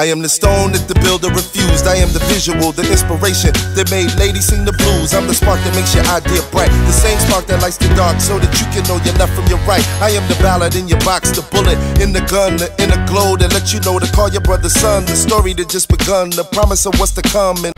I am the stone that the builder refused. I am the visual, the inspiration that made ladies sing the blues. I'm the spark that makes your idea bright. The same spark that lights the dark so that you can know your left from your right. I am the ballad in your box, the bullet in the gun, the inner glow that let you know to call your brother son. The story that just begun, the promise of what's to come. And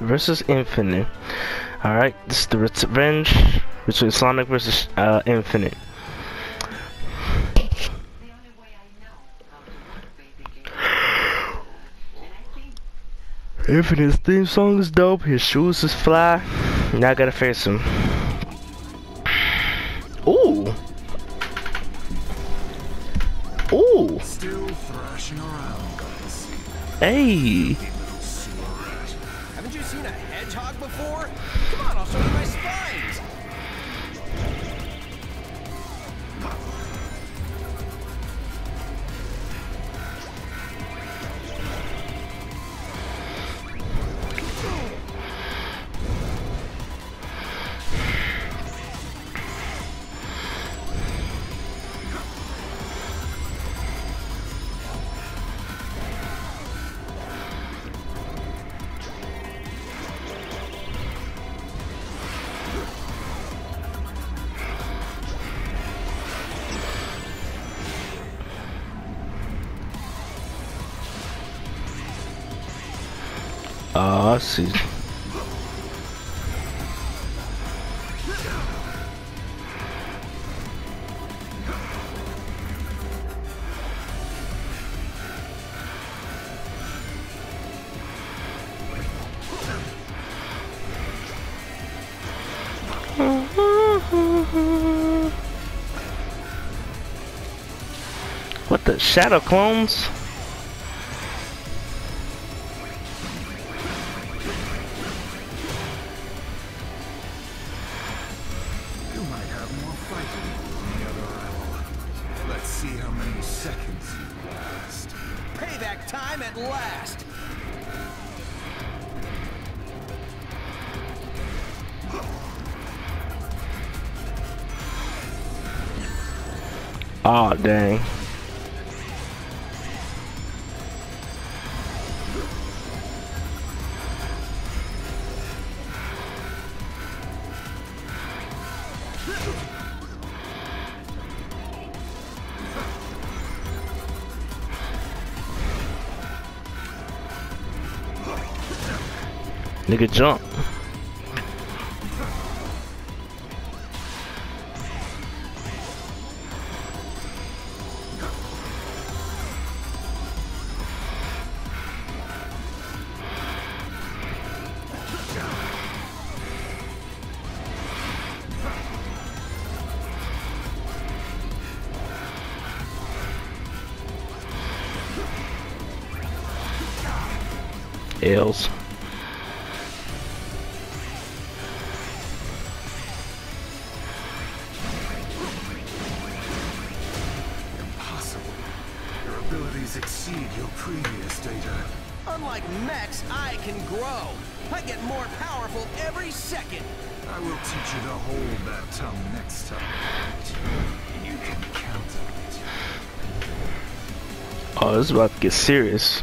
versus Infinite. Alright, this is the revenge between Sonic versus uh, Infinite. The only way I know how to work basic games. And I think Infinite's theme song is dope, his shoes is fly. Now I gotta face him. Ooh! Ooh! Still thrashing around, guys. Hey! Haven't you seen a hedgehog before? Come on, I'll show you my spines. What the shadow clones? See how many seconds you last. Payback time at last. Oh dang. Nigga jump. L's. Abilities exceed your previous data. Unlike mechs, I can grow. I get more powerful every second. I will teach you to hold that tongue next time. You can count on it. Oh, this is about to get serious.